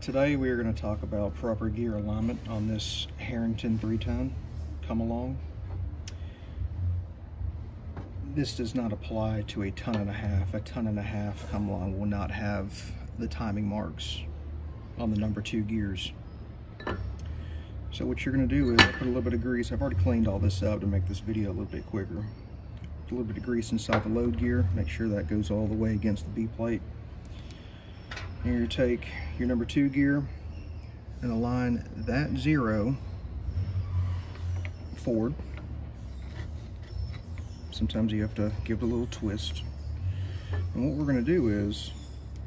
Today we are going to talk about proper gear alignment on this Harrington 3-ton come along. This does not apply to a ton and a half. A ton and a half come along will not have the timing marks on the number two gears. So what you're going to do is put a little bit of grease. I've already cleaned all this up to make this video a little bit quicker. Put a little bit of grease inside the load gear. Make sure that goes all the way against the B plate. You take your number two gear and align that zero forward. Sometimes you have to give it a little twist. And what we're gonna do is,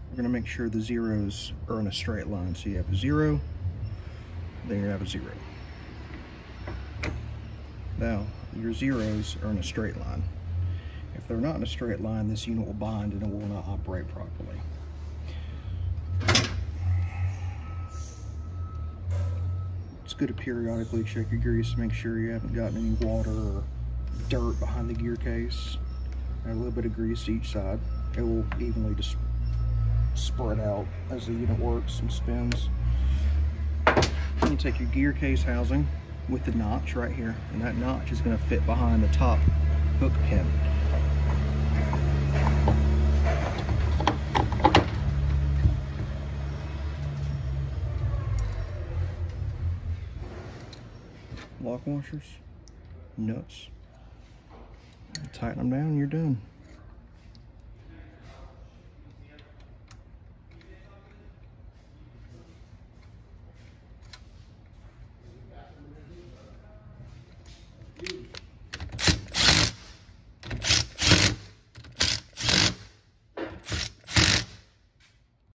we're gonna make sure the zeros are in a straight line. So you have a zero, then you have a zero. Now, your zeros are in a straight line. If they're not in a straight line, this unit will bind and it will not operate properly. It's good to periodically check your grease to make sure you haven't gotten any water or dirt behind the gear case. Add a little bit of grease each side. It will evenly just spread out as the unit works and spins. Then you take your gear case housing with the notch right here, and that notch is going to fit behind the top hook pin. Lock washers, nuts. Tighten them down, you're done.